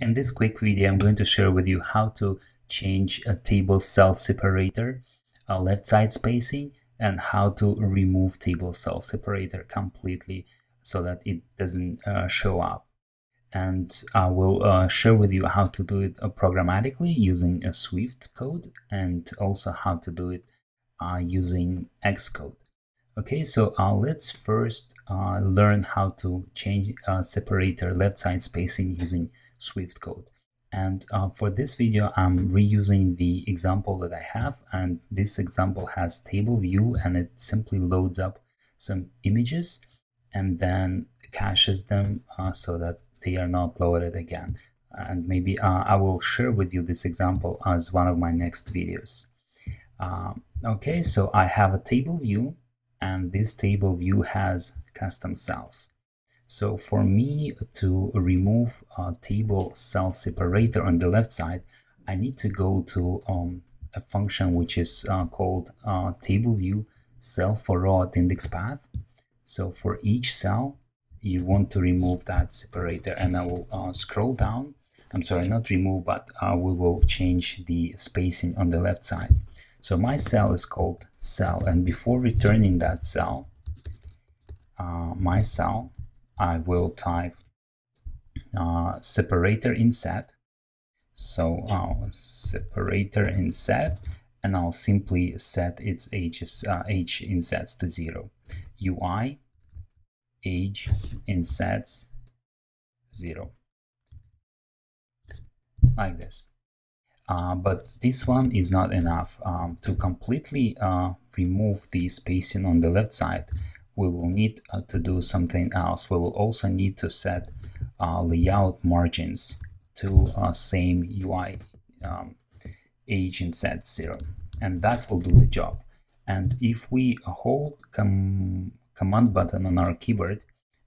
In this quick video, I'm going to share with you how to change a table cell separator, a left side spacing, and how to remove table cell separator completely so that it doesn't uh, show up. And I will uh, share with you how to do it uh, programmatically using a Swift code and also how to do it uh, using Xcode. Okay, so uh, let's first uh, learn how to change separator left side spacing using Swift code. And uh, for this video, I'm reusing the example that I have. And this example has table view and it simply loads up some images and then caches them uh, so that they are not loaded again. And maybe uh, I will share with you this example as one of my next videos. Um, okay, so I have a table view and this table view has custom cells. So for me to remove a table cell separator on the left side, I need to go to um, a function which is uh, called uh, table view cell for row at index path. So for each cell, you want to remove that separator and I will uh, scroll down. I'm sorry, not remove, but uh, we will change the spacing on the left side. So my cell is called cell and before returning that cell, uh, my cell I will type uh, separator inset. So uh, separator inset and I'll simply set its ages, uh, edge insets to zero. UI age in sets zero, like this. Uh, but this one is not enough um, to completely uh, remove the spacing on the left side we will need uh, to do something else. We will also need to set uh, layout margins to uh, same UI um, edge inset 0 and that will do the job. And if we hold com command button on our keyboard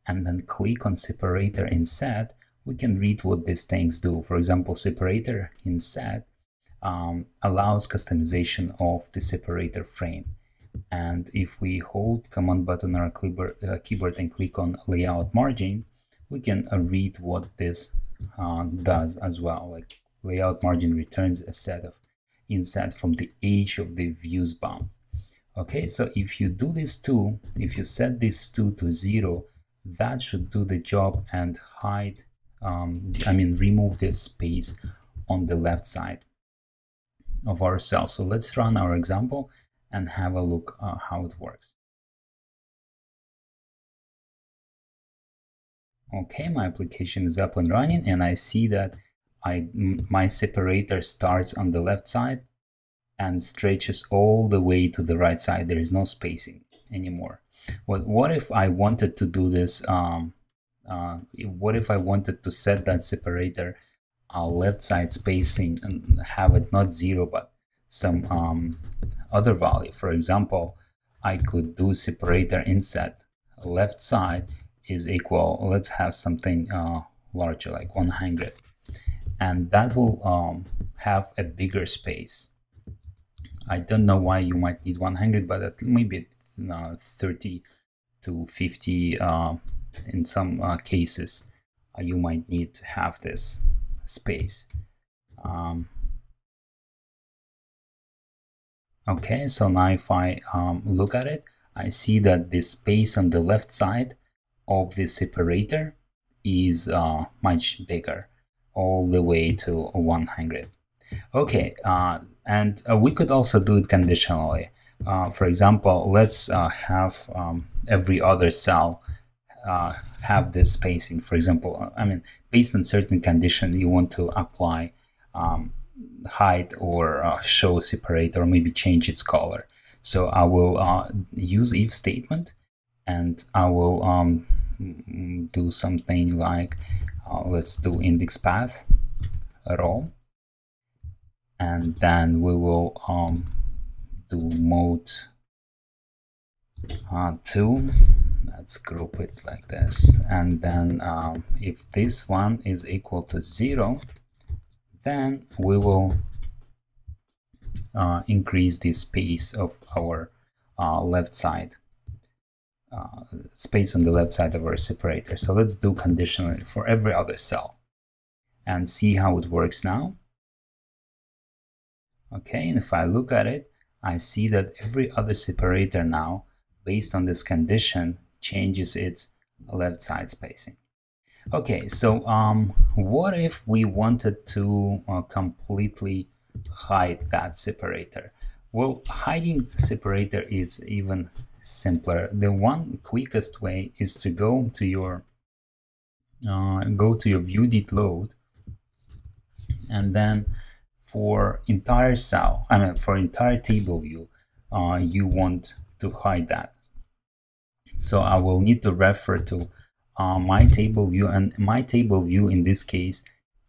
and then click on separator inset, we can read what these things do. For example, separator inset um, allows customization of the separator frame and if we hold command button on our keyboard, uh, keyboard and click on layout margin we can uh, read what this uh, does as well. Like layout margin returns a set of inset from the edge of the views bound. Okay so if you do this too if you set this two to zero that should do the job and hide um, I mean remove the space on the left side of our cell so let's run our example and have a look uh, how it works. Okay, my application is up and running and I see that I, my separator starts on the left side and stretches all the way to the right side. There is no spacing anymore. What, what if I wanted to do this? Um, uh, what if I wanted to set that separator uh, left side spacing and have it not zero but some um, other value. For example, I could do separator inset left side is equal, let's have something uh, larger like 100 and that will um, have a bigger space. I don't know why you might need 100 but maybe uh, 30 to 50 uh, in some uh, cases uh, you might need to have this space. Um, Okay, so now if I um, look at it, I see that the space on the left side of the separator is uh, much bigger, all the way to 100. Okay, uh, and uh, we could also do it conditionally. Uh, for example, let's uh, have um, every other cell uh, have this spacing. For example, I mean, based on certain condition, you want to apply um, hide or uh, show separate or maybe change its color. So I will uh, use if statement and I will um, do something like uh, let's do index path row and then we will um, do mod uh, 2 let's group it like this. And then um, if this one is equal to 0 then we will uh, increase the space of our uh, left side uh, space on the left side of our separator so let's do conditionally for every other cell and see how it works now. Okay, and if I look at it, I see that every other separator now, based on this condition, changes its left side spacing. Okay, so um, what if we wanted to uh, completely hide that separator? Well, hiding separator is even simpler. The one quickest way is to go to your uh, go to your view did load and then for entire cell, I mean for entire table view, uh, you want to hide that. So I will need to refer to uh, my table view and my table view in this case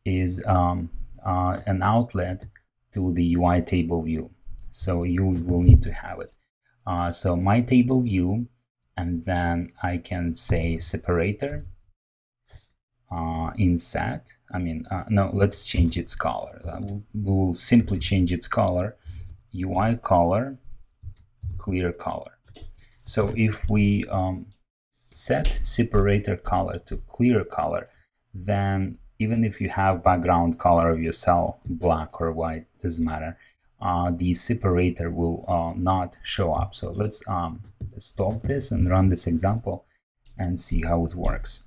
is um, uh, an outlet to the UI table view. So you will need to have it. Uh, so my table view and then I can say separator uh, in set. I mean, uh, no, let's change its color. Uh, we'll, we'll, simply change its color, UI color, clear color. So if we um, set separator color to clear color, then even if you have background color of your cell, black or white, doesn't matter, uh, the separator will uh, not show up. So let's um, stop this and run this example and see how it works.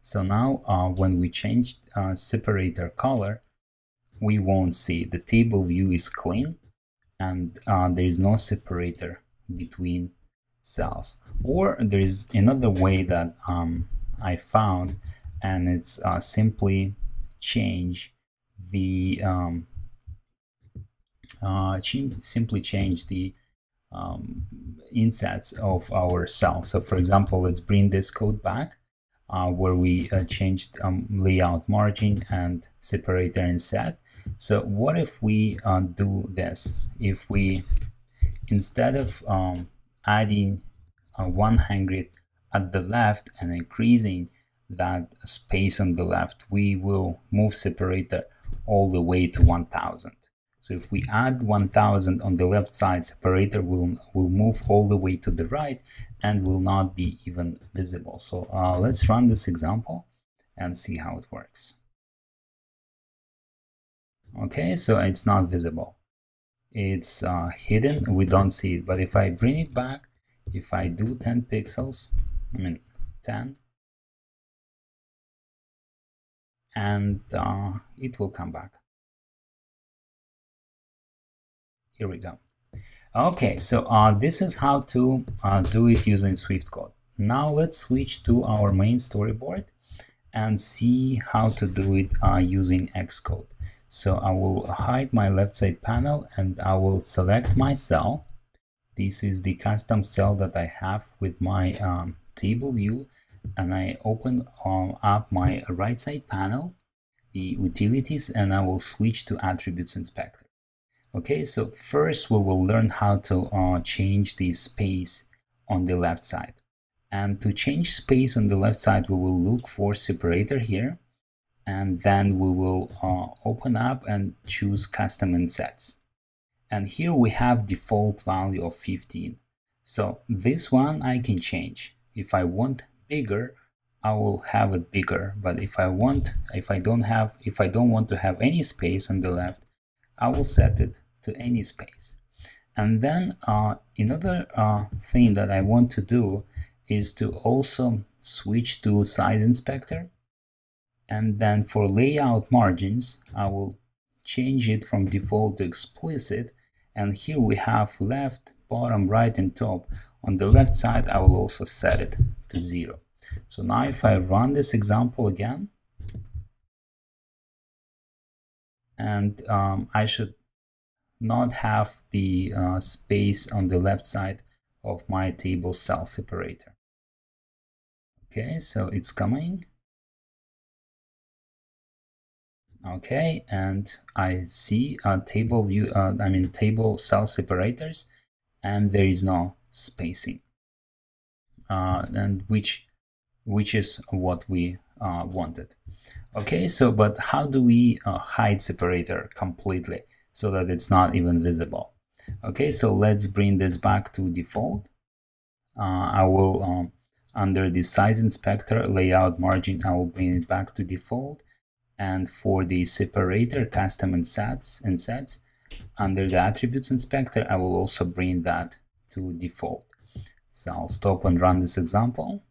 So now uh, when we change uh, separator color, we won't see the table view is clean and uh, there is no separator between cells. Or there is another way that um, I found and it's uh, simply change the um, uh, ch simply change the um, insets of our cell. So for example, let's bring this code back uh, where we uh, changed um, layout margin and separator inset. So what if we uh, do this? If we, instead of um, adding 100 at the left and increasing that space on the left, we will move separator all the way to 1000. So if we add 1000 on the left side, separator will, will move all the way to the right and will not be even visible. So uh, let's run this example and see how it works. Okay, so it's not visible. It's uh, hidden, we don't see it. But if I bring it back, if I do 10 pixels, I mean 10, and uh, it will come back. Here we go. Okay, so uh, this is how to uh, do it using Swift code. Now let's switch to our main storyboard and see how to do it uh, using Xcode. So I will hide my left side panel and I will select my cell. This is the custom cell that I have with my um, table view and I open uh, up my right side panel, the utilities, and I will switch to attributes inspector. Okay, so first we will learn how to uh, change the space on the left side. And to change space on the left side, we will look for separator here. And then we will uh, open up and choose custom insets. And here we have default value of 15. So this one I can change. If I want bigger, I will have it bigger. But if I want, if I don't have, if I don't want to have any space on the left, I will set it to any space. And then uh, another uh, thing that I want to do is to also switch to size inspector. And then for layout margins, I will change it from default to explicit. And here we have left, bottom, right, and top. On the left side, I will also set it to zero. So now if I run this example again, and um, I should not have the uh, space on the left side of my table cell separator. Okay, so it's coming. Okay, and I see a table view, uh, I mean table cell separators, and there is no spacing, uh, and which which is what we uh, wanted. Okay, so but how do we uh, hide separator completely? so that it's not even visible. Okay, so let's bring this back to default. Uh, I will, um, under the size inspector layout margin, I will bring it back to default. And for the separator custom insets insets under the attributes inspector I will also bring that to default. So I'll stop and run this example.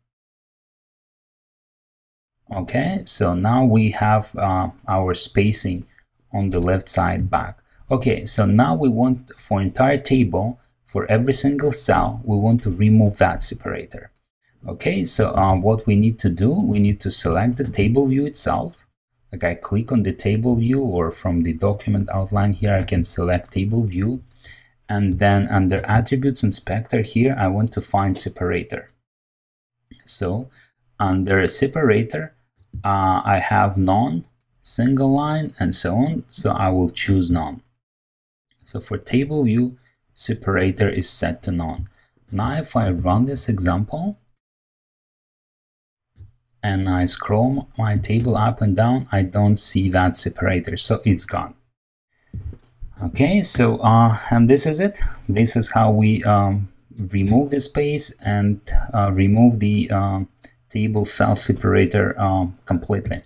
Okay so now we have uh, our spacing on the left side back. Okay so now we want for entire table for every single cell we want to remove that separator. Okay so uh, what we need to do we need to select the table view itself like I click on the table view or from the document outline here I can select table view. And then under attributes inspector here I want to find separator. So under separator uh, I have none single line and so on. So I will choose none. So for table view separator is set to none. Now if I run this example and I scroll my table up and down, I don't see that separator, so it's gone. Okay, so uh, and this is it. This is how we um, remove the space and uh, remove the um, table cell separator um, completely.